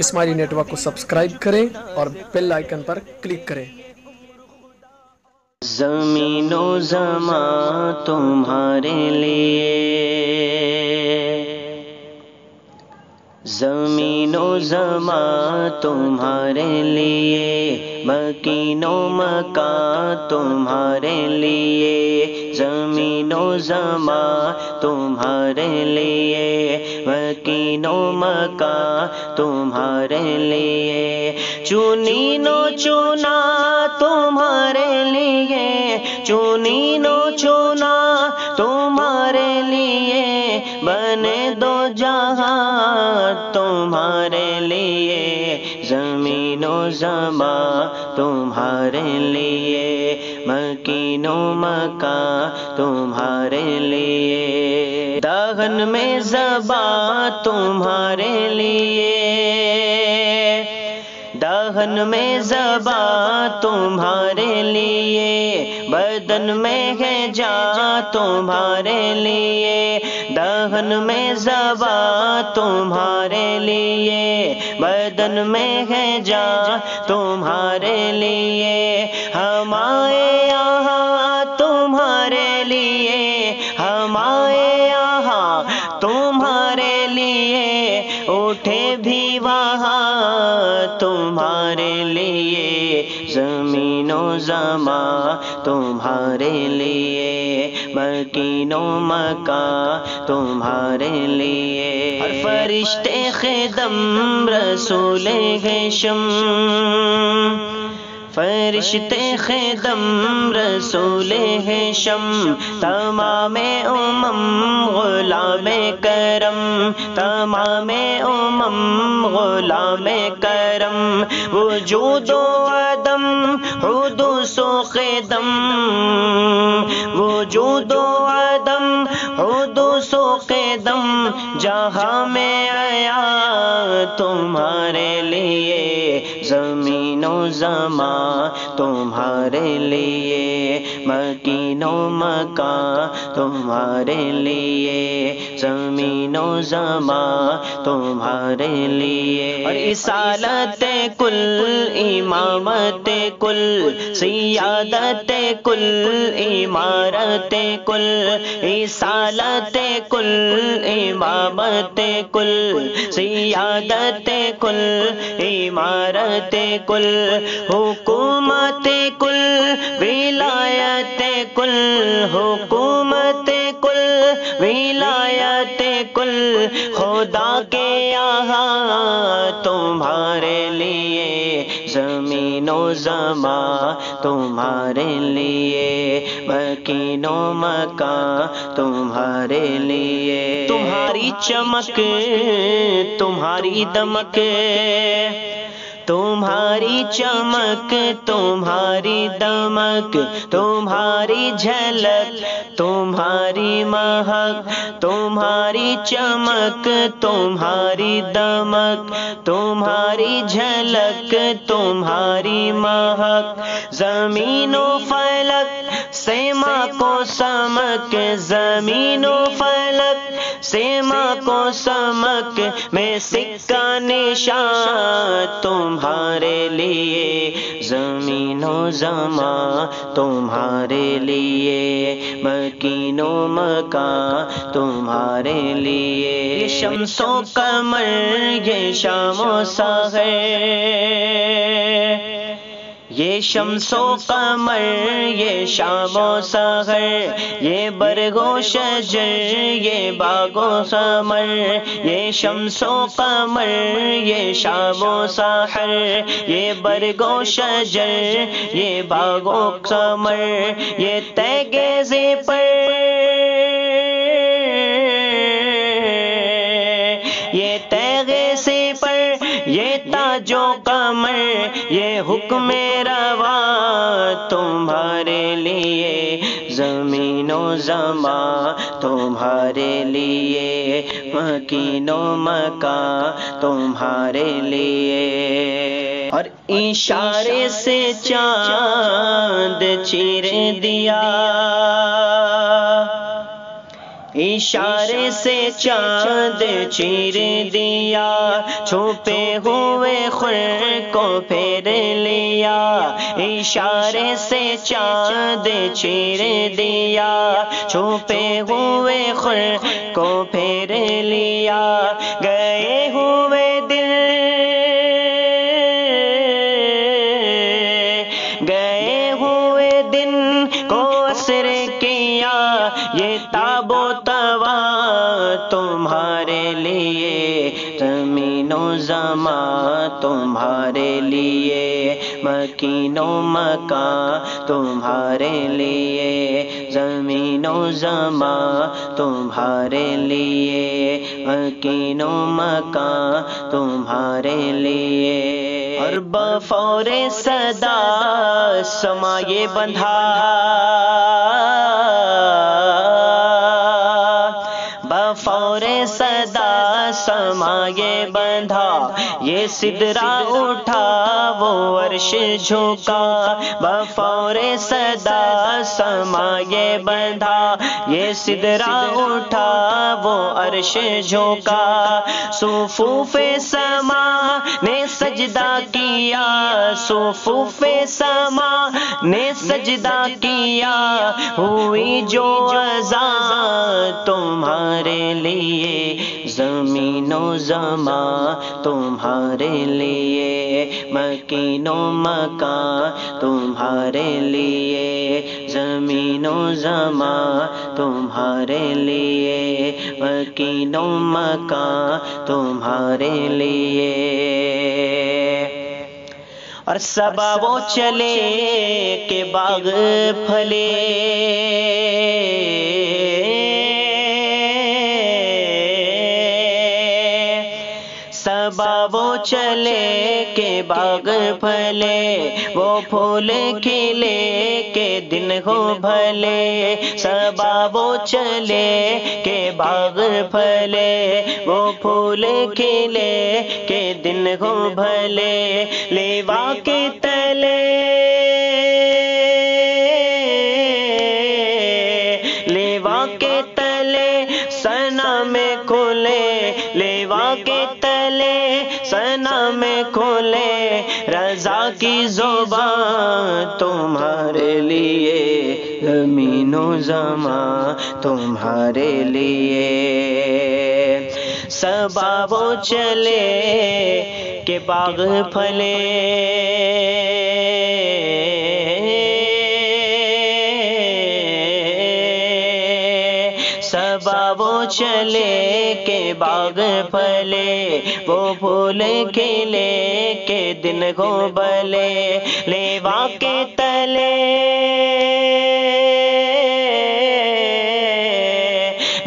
Ismaili network को subscribe करें और बेल आइकन पर क्लिक करें। जमीनों जमा तुम्हारे लिए। जमीनो जमा तुम्हारे लिए, मकीनो मका तुम्हारे लिए, जमीनो जमा तुम्हारे लिए, मकीनो मका तुम्हारे लिए। चुनी नो चुना जमा तुम्हारे लिए मकीनो मका तुम्हारे लिए। दहन में जबा तुम्हारे लिए दहन में जबा तुम्हारे लिए, बदन में है जा तुम्हारे लिए, दहन में जबा तुम्हारे लिए, बदन में है जा तुम्हारे लिए हमारे यहाँ तुम्हारे लिए हमारे जमा तुम्हारे लिए मकीनो मका तुम्हारे लिए। हर फरिश्ते खिदम रसूल गशम फरिश्ते खिदम, रसूल है शम तमाम उमम, गुलाम करम, तमाम उमम, गुलाम करम, वजूदो अदम हुदूसो खिदम, वजूदो अदम हुदूसो कदम जहाँ में आया तुम्हारे लिए जमीनो जमा तुम्हारे लिए मकीनो मका तुम्हारे लिए। जमीनो जमा तुम्हारे लिए। इसालत कुल, इमामत कुल, सियादत कुल, इमारत कुल, इसालत कुल, इमामत कुल, सियादत कुल, इमारत कुल, हुकूमत कुल, विलायत कुल, हुकूमत जमीनो जमा तुम्हारे लिए मकीनो मका तुम्हारे लिए। तुम्हारी चमक तुम्हारी दमक तुम्हारी चमक, तुम्हारी दमक, तुम्हारी झलक, तुम्हारी महक, तुम्हारी चमक, तुम्हारी दमक, तुम्हारी झलक, तुम्हारी महक। जमीनों को समक जमीनो फलक सेमा को समक में सिक्का निशान तुम्हारे लिए, जमीनो जमा तुम्हारे लिए, मकीनो मका तुम्हारे लिए। ये शमसो कमर ये शामो सा है। ये शमसो कमर ये शामो सहर ये बरगो शजर, ये बागो समर ये शमसो कमर ये शामो सहर ये बरगो शजर, ये बागो समर ये तैगेजे पर कमर ये हुक्म रवा तुम्हारे लिए जमीनो जमा, तुम्हारे लिए मकीनो मका, तुम्हारे लिए। और इशारे से चाँद चीर दिया। इशारे से चाँद चीर दिया छुपे हुए खुर को फेर लिया इशारे से चाँद चीर दिया छुपे हुए खुर को फेर लिया। गए हुए जमा तुम्हारे लिए, मकीनो मका तुम्हारे लिए, जमीनो, जमा तुम्हारे लिए, मकीनो मका तुम्हारे लिए। और बफौरे सदा समाये बंधा। बफौरे सदा समाये बंधा ये सिदरा उठा वो अर्श झुका। बफौरे सदा समाये बंधा। ये सिदरा उठा वो अर्श झुका। सुफूफे समा ने सजदा किया। सुफूफे समा ने सजदा किया। हुई जो अजा तुम्हारे लिए जमीनो जमा तुम्हारे लिए, मकीनो मका तुम्हारे लिए, जमीनो जमा तुम्हारे लिए, मकीनो मका तुम्हारे लिए। और सबा वो चले के बाग फले। चले के बाग फले, वो फूल खिले के दिन हो भले सबा वो चले के बाग फले, वो फूल खिले के दिन हो भले की ज़ुबान तुम्हारे लिए जमीनो जमा तुम्हारे लिए। सबाबो चले के बाग फले। वो चले के बाग फले, वो फूल खिले के दिन को बले, लेवा के तले।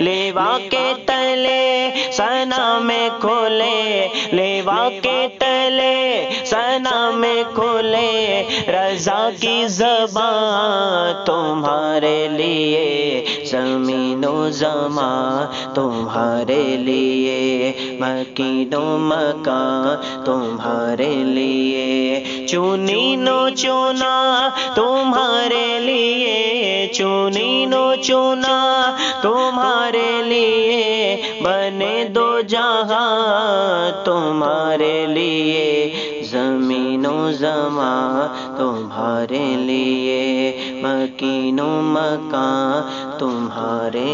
लेवा के तले। सना में खोले, लेवा के तले सना में खोले, रजा की जबान तुम्हारे लिए, जमीनो जमा तुम्हारे लिए, मकीनो मका तुम्हारे लिए। चुनी नो चुना, तुम्हारे लिए चुनी नो चुना, तुम्हारे लिए बने दो जहाँ, तुम्हारे लिए जमीनो जमा, तुम्हारे लिए मकीनो मका तुम्हारे